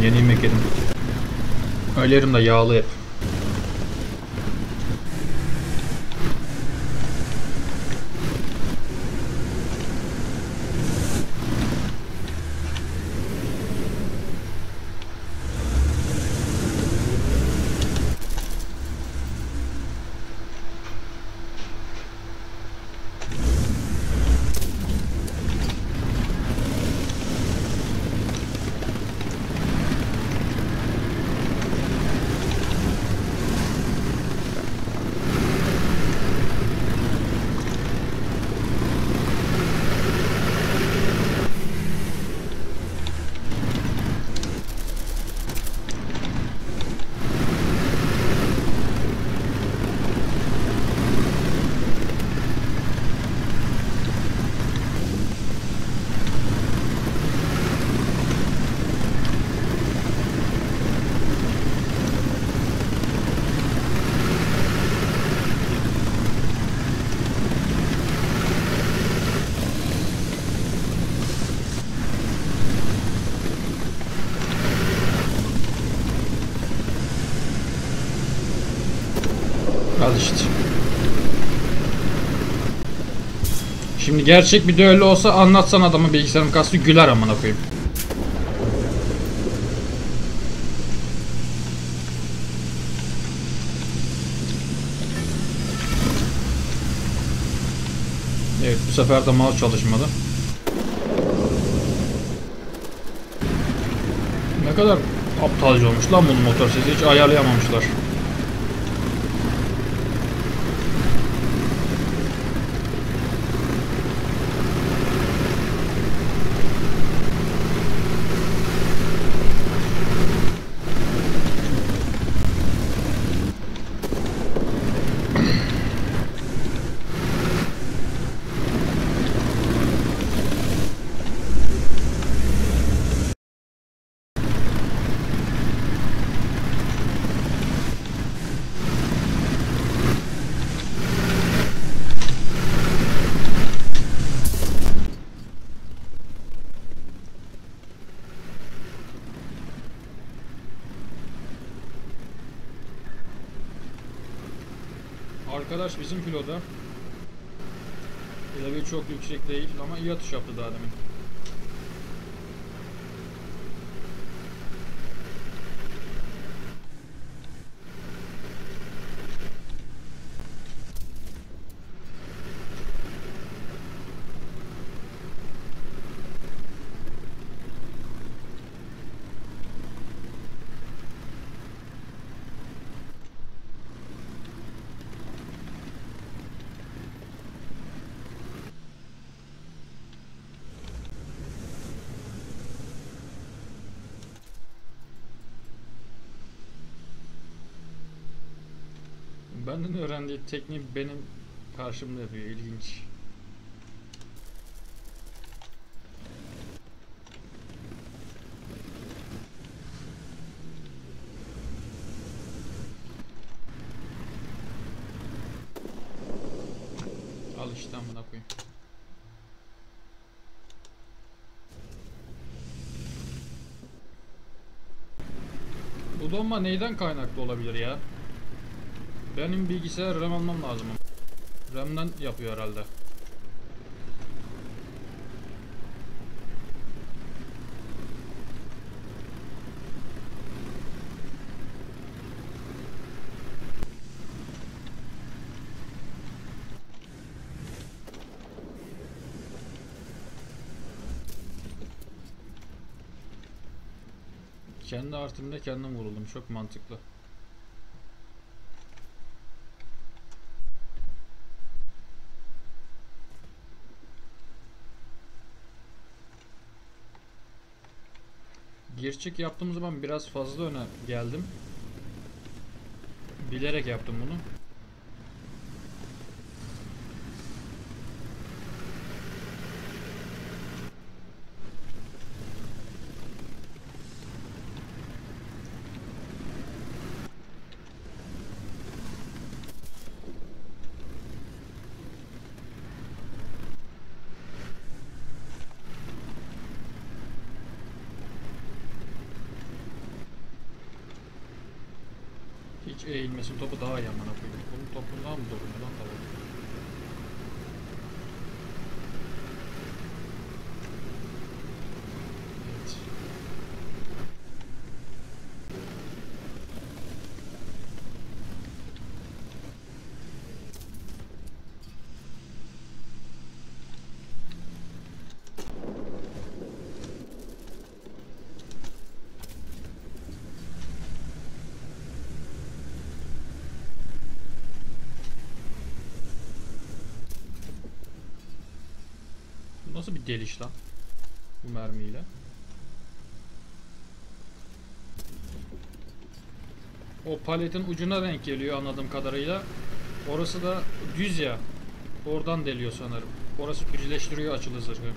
Yeni yemek yedim. Öyle yerim de yağlı hep. Al işte. Şimdi gerçek bir düello olsa anlatsan adamı bilgisayarım kastı güler amına koyayım. Evet bu sefer de mouse çalışmadı. Ne kadar aptalca olmuş lan bunun motor sesi hiç ayarlayamamışlar. Arkadaş bizim kiloda. Level çok yüksek değil ama iyi atış yaptı daha demin. Benden öğrendiği tekniği benim karşımda yapıyor. İlginç. Al işte amına koyayım. Bu donma neyden kaynaklı olabilir ya? Benim bilgisayar RAM almam lazım. RAM'den yapıyor herhalde. Kendi artımda kendim vuruldum. Çok mantıklı. Gir çık yaptığım zaman biraz fazla öne geldim. Bilerek yaptım bunu. Hiç eğilmesin topu daha iyi amına koyayım. Bunun mı dolanıyor lan tabii. Evet. Bu nasıl bir deliş lan? Bu mermiyle. O paletin ucuna denk geliyor anladığım kadarıyla. Orası da düz ya. Oradan deliyor sanırım. Orası düzleştiriyor açılı zırhı.